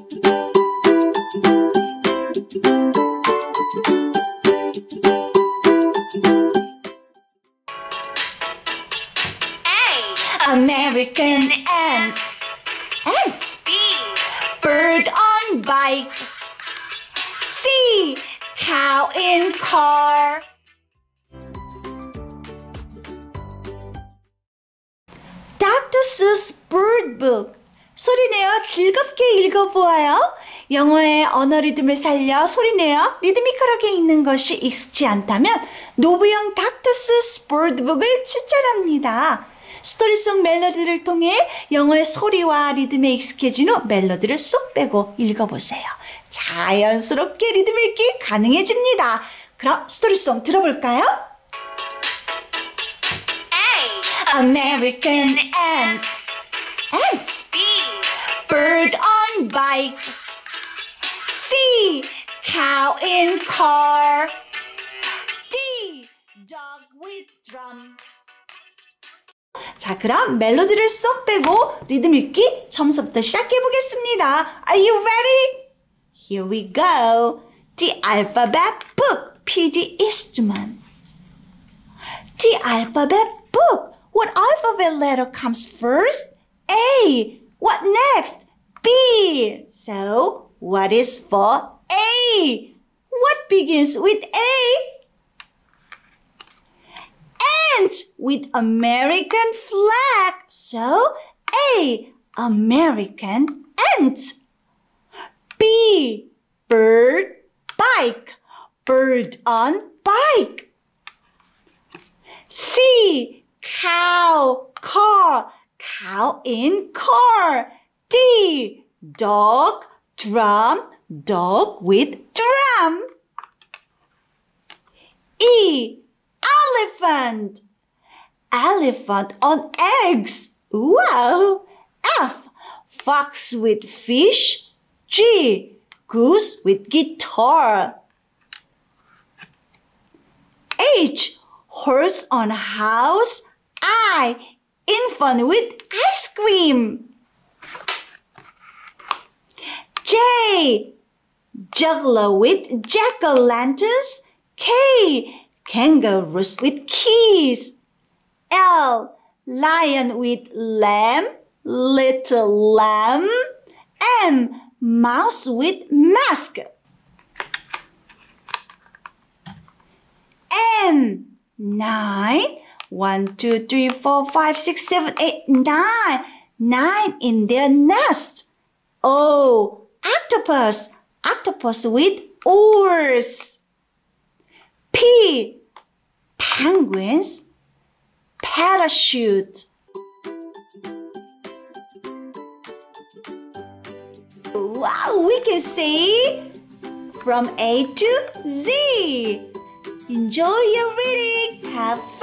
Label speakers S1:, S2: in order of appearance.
S1: A. American ant. Ant.
S2: B.
S1: Bird on bike. C. Cow in car. Dr. Seuss Bird Book. 소리내어 즐겁게 읽어보아요. 영어의 언어 리듬을 살려 소리내어 리드미컬하게 읽는 것이 익숙치 않다면 노브형 닥터 스스 보드북을 추천합니다. 스토리 속 멜로디를 통해 영어의 소리와 리듬에 익숙해진 후 멜로디를 쏙 빼고 읽어보세요. 자연스럽게 리듬 읽기 가능해집니다. 그럼 스토리송 들어볼까요? American ant. Ant.
S2: B.
S1: Bird on bike. C. Cow in car. D. Dog with drum. 자, 그럼 멜로디를 쏙 빼고 리듬 읽기 처음부터 시작해 보겠습니다. Are you ready? Here we go. The Alphabet Book, P.D. Eastman. The Alphabet Book. What alphabet letter comes first? A. What next? B. So, what is for A? What begins with A? Ant with American flag. So, A. American ant. B. Bird, bike. Bird on bike. C. Cow, car. Cow in car. D. Dog, drum. Dog with drum. E. Elephant. Elephant on eggs. Wow. F. Fox with fish. G. Goose with guitar. H. Horse on house. I. Infant with ice cream. J. Juggler with jack-o'-lanterns. K. Kangaroos with keys. L. Lion with lamb. Little lamb. M. Mouse with mask. N. Nine. One, two, three, four, five, six, seven, eight, nine. Nine in their nest. O. Octopus. Octopus with oars. P. Penguins. Parachute. Wow, we can see from A to Z. Enjoy your reading. Have.